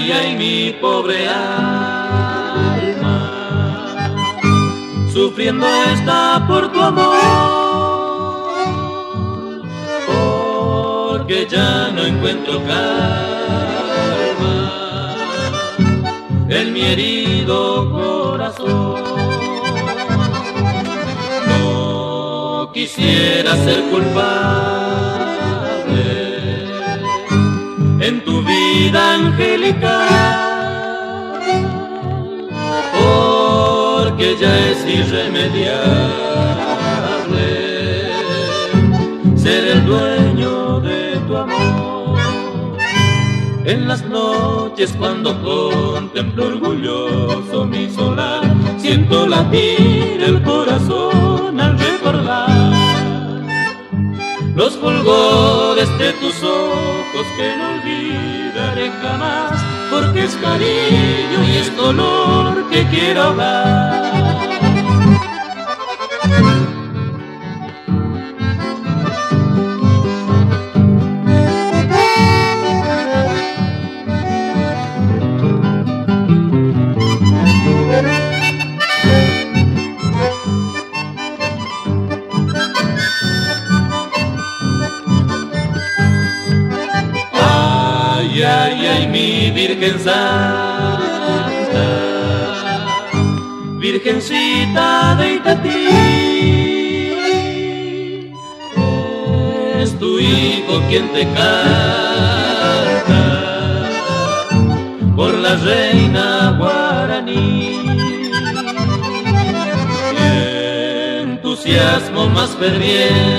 ay, ay, mi pobre alma, sufriendo está por tu amor, porque ya no encuentro calma en mi herido corazón. No quisiera ser culpable en tu vida angelical que ya es irremediable ser el dueño de tu amor. En las noches cuando contemplo orgulloso mi solar, siento latir el corazón al recordar los fulgores de tus ojos que no olvidaré jamás, porque es cariño y es dolor que quiero dar. Virgen Santa, Virgencita de Itatí, es tu hijo quien te canta por la reina guaraní. Qué entusiasmo más ferviente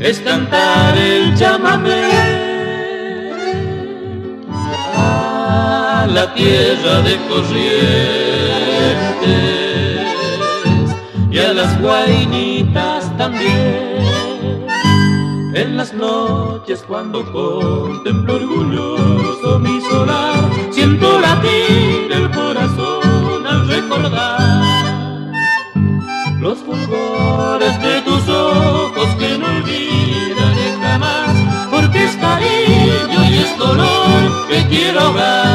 es cantar el llámame la tierra de corrientes y a las guainitas también. En las noches cuando contemplo orgulloso mi solar, siento latir el corazón al recordar los fulgores de tus ojos que no olvidaré jamás, porque es cariño y es dolor que quiero ver.